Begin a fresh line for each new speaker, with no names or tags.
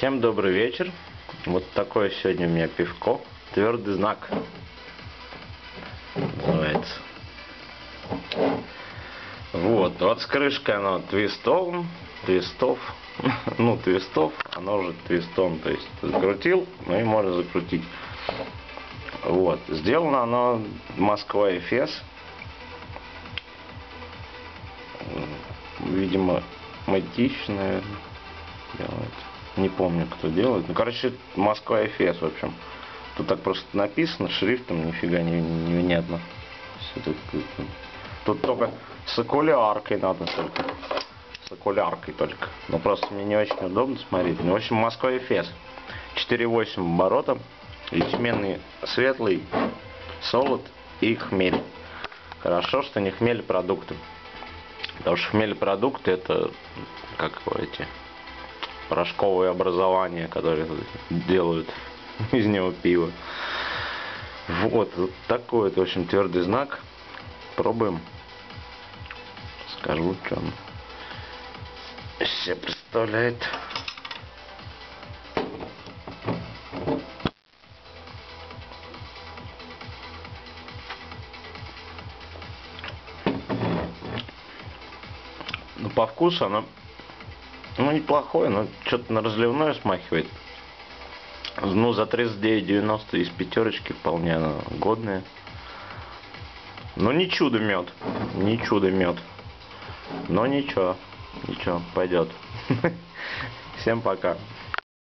Всем добрый вечер. Вот такое сегодня у меня пивко. Твердый знак. Называется. Вот. Вот с крышкой оно твистом. Твистов. Ну, твистов. Оно уже твистом. То есть закрутил, ну и можно закрутить. Вот. Сделано оно Москва Эфес. Видимо, Мытищ, наверное. Не помню, кто делает. Ну, короче, Москва Эфес, в общем. Тут так просто написано, шрифтом нифига не, невнятно. Все тут, тут только с окуляркой надо только. С окуляркой только. Но просто мне не очень удобно смотреть. Ну, в общем, Москва Эфес. 4,8 оборота. Ячменный светлый, солод и хмель. Хорошо, что не хмель продукты. Потому что хмель продукты это как эти порошковые образования, которые делают из него пиво. Вот, вот такой вот, в общем, твердый знак. Пробуем. Скажу, что он себе представляет. Ну, по вкусу оно ну, неплохое, но что-то на разливное смахивает. Ну, за 39,90 из пятерочки вполне годные. Ну, не чудо мед. Не чудо мед. Но ничего. Ничего, пойдет. Всем пока.